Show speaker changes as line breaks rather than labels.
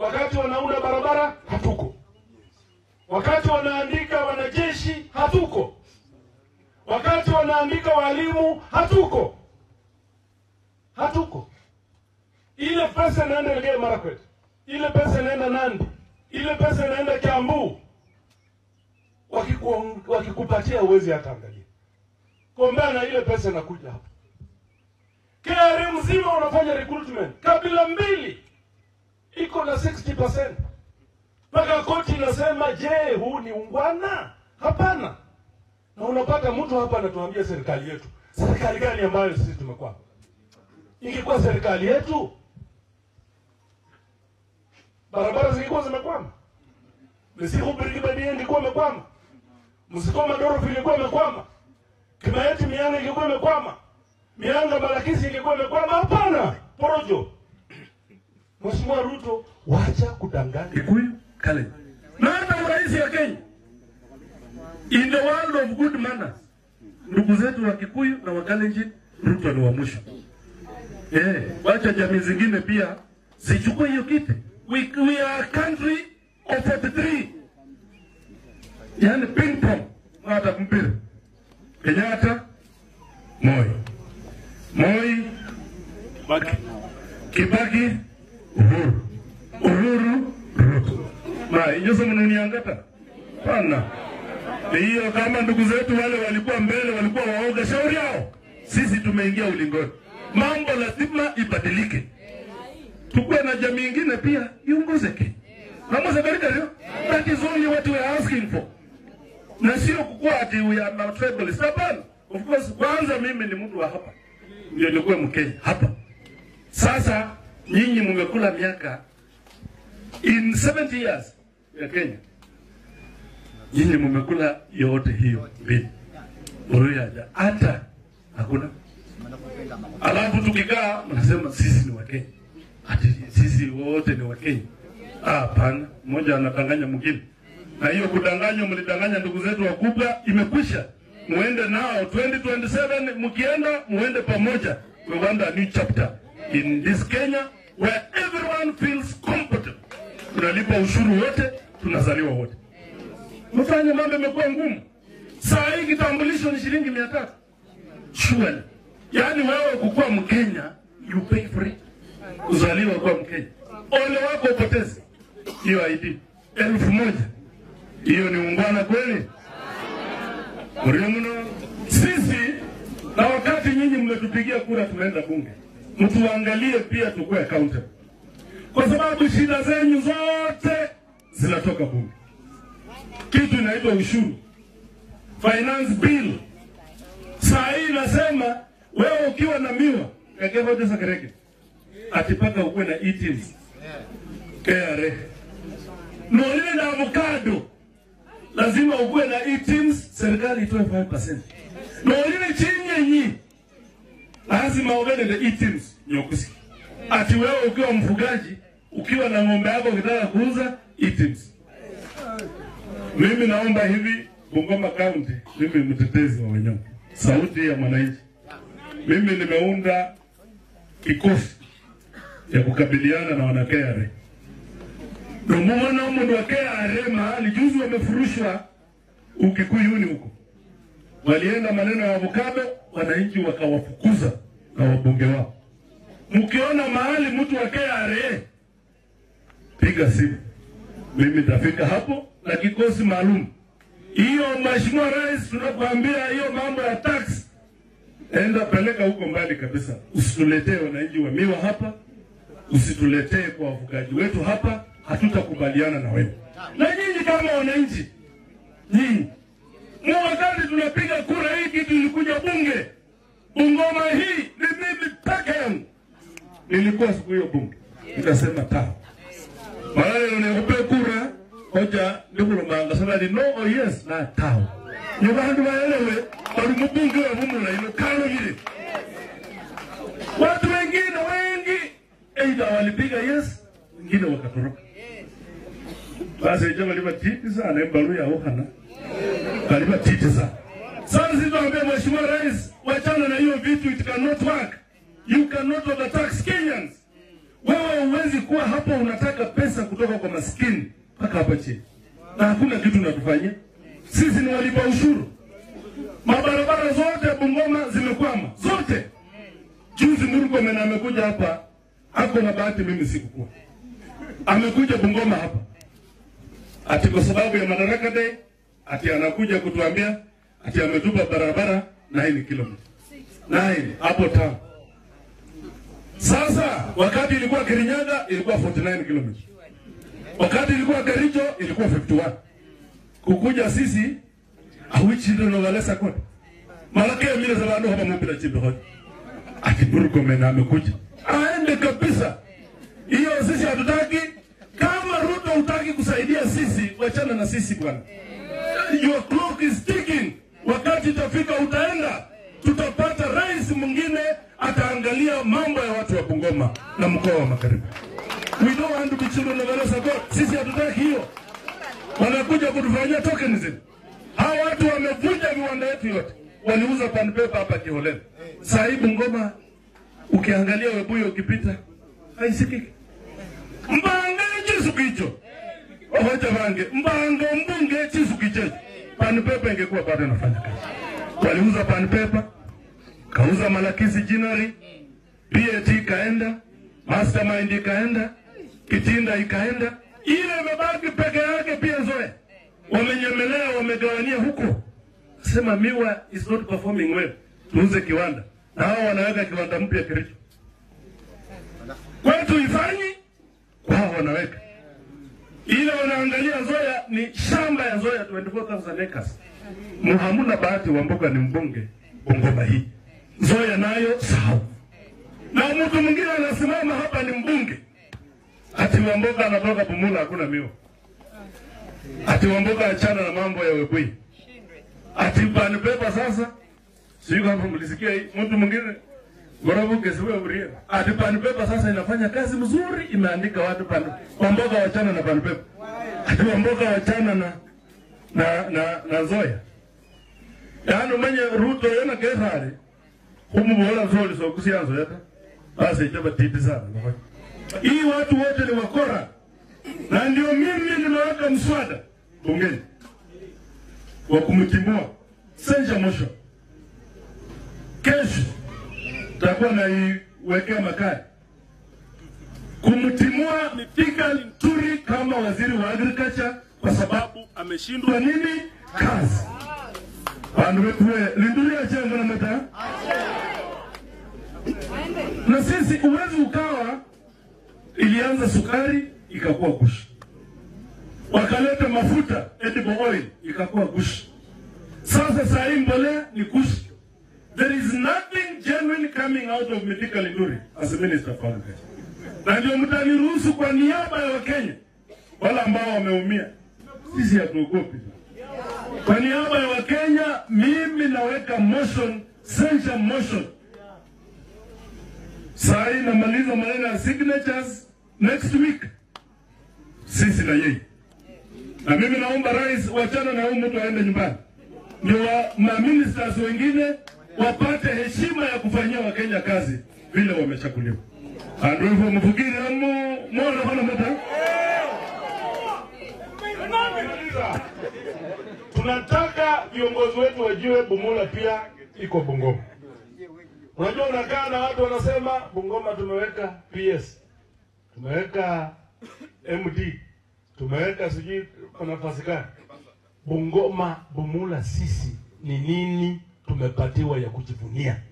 wakati wanaunda barabara hatuko, wakati wanaandika wanajeshi hatuko, wakati wanaandika walimu hatuko, hatuko. Ile pesa inaenda Elgeyo Marakwet, ile pesa inaenda Nandi, ile pesa inaenda Kiambu. Wakiku, wakikupatia uwezi hata angalia, kombea na ile pesa inakuja hapa. KRA mzima unafanya recruitment, kabila mbili iko na 60%. Mpaka koti inasema, je, huu ni ungwana? Hapana. Na unapata mtu hapa anatuambia serikali yetu. Serikali gani ambayo sisi tumekuwa? Ingekuwa serikali yetu, barabara zingekuwa zimekwama, Misiku Birigibadie ingekuwa imekwama, Msikoma Dorofi ingekuwa imekwama, Kimaeti Mianga ingekuwa imekwama, Mianga barakisi ingekuwa imekwama. Hapana, porojo. Mheshimiwa Ruto, wacha kudanganya.
Kikuyu, kale. Na hata urais ya Kenya. In the world of good manners. Ndugu zetu wa Kikuyu na wa Kalenjin, Ruto ni wa mwisho. Eh, wacha jamii zingine pia zichukue hiyo kiti. We, we are a country of 43. Yaani ping pong, hata mpira. Kenyatta, Moi. Moi, Kibaki. Kibaki, Uhuru. Uhuru, Ruto. Na inyoso mnaniangata? Pana. Hiyo kama ndugu zetu wale walikuwa mbele walikuwa waoga, shauri yao. Sisi tumeingia ulingoni. Mambo lazima ibadilike. Tukue na jamii ingine pia iongozeke. Mama Zagarikario, that is only what we are asking for. Na sio kukua ati we are not tribalist. Hapana. Of course, kwanza mimi ni mtu wa hapa. Ndio nilikuwa Mkenya hapa. Sasa nyinyi mumekula miaka in 70 years ya Kenya, nyinyi mumekula yote hiyo mbili uruyaja hata hakuna. Alafu tukikaa mnasema sisi ni Wakenya, ati sisi wote ni Wakenya. Hapana, mmoja anadanganya mwingine, na hiyo kudanganywa, mlidanganya ndugu zetu wakubwa, imekwisha. Muende nao 2027 mkienda, muende pamoja. We new chapter in this Kenya where everyone feels comfortable. Tunalipa ushuru wote, tunazaliwa wote. Mfanye mambo imekuwa ngumu. Saa hii kitambulisho ni shilingi mia tatu. Surely. Yaani wewe kukuwa Mkenya, you pay for it. Kuzaliwa kuwa Mkenya. Ole wako upoteze hiyo ID elfu moja. Hiyo ni ungwana kweli? Mrio mno. Sisi na wakati nyinyi mmetupigia kura tumeenda bunge, mtuangalie pia tukue accountable, kwa sababu shida zenyu zote zinatoka bunge. Kitu inaitwa ushuru, finance bill. Saa hii nasema wewe ukiwa na miwa kegevotesakereke atipaka ukuwe na ETMs KRA nolile na avocado. Lazima ukuwe na ETMs, serikali itoe 5%. Nolile chinyenyi lazima ubebe na ETMs nyokusi. Ati wewe ukiwa mfugaji ukiwa na ng'ombe yako ukitaka kuuza items. Mimi naomba hivi Bungoma County, mimi mtetezi wa wanyama, sauti ya mwananchi. Mimi nimeunda kikosi ya kukabiliana na wana KRA. Ndomona mundu wa KRA mahali juzi wamefurushwa Ukikuyuni huko, walienda maneno ya avocado, wananchi wakawafukuza na wabunge wao. Mkiona mahali mtu wa KRA, piga simu, mimi nitafika hapo na kikosi maalum. Hiyo Mheshimiwa Rais, tunakuambia hiyo mambo ya tax, enda peleka huko mbali kabisa, usituletee wananchi wa miwa hapa, usituletee kwa wafugaji wetu hapa, hatutakubaliana na wewe. Na nyinyi kama wananchi, nyinyi wakati tunapiga kura hii, kitu ilikuja bunge, Bungoma hii ni mimi peke yangu nilikuwa siku hiyo bunge, nikasema ta. Malale nikupe kura. Hoja ndikulumanga sana ni no or yes na tao. Nyo bandu baelewe. Bali mubunge wa mumula ino kalo vile watu wengine wengi. Aidha walipiga yes wengine wakatoroka. Basi ijo bali titi sana. Embalu ya uhana. Baliba titi sana. Sasa sisi tuambia mheshimiwa rais wachana na hiyo vitu it cannot work you cannot overtax Kenyans Wewe huwezi kuwa hapo unataka pesa kutoka kwa maskini mpaka hapa chini, na hakuna kitu unatufanyia sisi. Ni walipa ushuru. Mabarabara zote Bungoma zimekwama zote. Juzi Murkomen amekuja hapa, ako na bahati, mimi sikukuwa. Amekuja Bungoma hapa ati kwa sababu ya Madaraka Day, ati anakuja kutuambia ati ametupa barabara 9 kilomita 9 hapo town. Wakati ilikuwa Kirinyaga ilikuwa 49 km. wakati ilikuwa Kericho ilikuwa 51. Kukuja sisi awichindano nogalesa kote malake mile za bandu hapa mupira chimbe hoja ati Murkomen amekuja aende kabisa. Hiyo sisi hatutaki. Kama Ruto hutaki kusaidia sisi, wachana na sisi bwana. Your clock is ticking. Wakati itafika utaenda, tutapata mwingine ataangalia mambo ya watu wa Bungoma na mkoa wa Magharibi. We don't want to be children of Elesa God. Sisi hatutaki hiyo. Wanakuja kutufanyia tokenism. Hawa watu wamevunja viwanda yetu yote, waliuza pan paper hapa kiholela. Saa hii Bungoma ukiangalia Webuye ukipita haisikiki. Mbange kicho. ohoja bange mbango mbunge Yesu kicho. pan paper ingekuwa bado inafanya kazi. Waliuza pan paper, kauza Malakisi Jinari, PAT ikaenda, Mastermind ikaenda, Kitinda ikaenda, ile imebaki peke yake pia Zoe. Wamenyemelea, wamegawania huko, sema miwa is not performing well, tuuze kiwanda, na hao wanaweka kiwanda mpya Kericho. Kwetu ifanyi, kwao wanaweka. Ile, wanaangalia Zoya ni shamba ya Zoya 24,000 acres. Muhamuna bahati wa mboga ni mbunge Bungoma hii, Nzoia nayo sawa, na mtu mwingine anasimama hapa ni mbunge. Ati Wamboka anatoka Bumula, hakuna miwa. Ati Wamboka achana na mambo ya Webuye, ati paper sasa. Sijui kama mlisikia hii, mtu mwingine. Gorobuke siwe urie, ati panipepa sasa inafanya kazi mzuri, imeandika watu pande. Wamboka wachana na panipepa, ati Wamboka wachana na na na, na Zoya. Yaani mwenye Ruto yana kesari humubola zoli so kusianzo yata? Basi ichaba titi sana hii watu wote ni wakora, na ndio mimi nimeweka mswada. Bungeni. Wa kumtimua. Senja Mosho. Kesho takuwa naiwekea makali kumtimua Mithika Linturi kama waziri wa agriculture kwa sababu ameshindwa nini? Kazi. Bandu Linturi achenga na na sisi, uwezi ukawa ilianza sukari ikakuwa gushi, wakaleta mafuta edible oil ikakuwa gushi. Sasa saa hii mbolea ni gushi. There is nothing genuine coming out of medical industry as a minister agriculture, na ndio mtaniruhusu kwa niaba ya Wakenya wala ambao wameumia. Sisi hatuogopi. Kwa niaba ya Wakenya, mimi naweka motion, censure motion saa hii namaliza maneno ya signatures next week, sisi na yeye. Na mimi naomba rais, wachana na huyu mtu aende nyumbani, ndio wa maministers wengine wapate heshima ya kufanyia wakenya kazi vile wamechaguliwa. Andu hivyo mvugire amu mwana hana mata
Tunataka viongozi wetu wajue Bumula pia iko Bungoma. Unajua, unakaa na watu wanasema Bungoma tumeweka PS, tumeweka MD, tumeweka sijui kwa nafasi gani. Bungoma, Bumula sisi ni nini tumepatiwa ya kujivunia?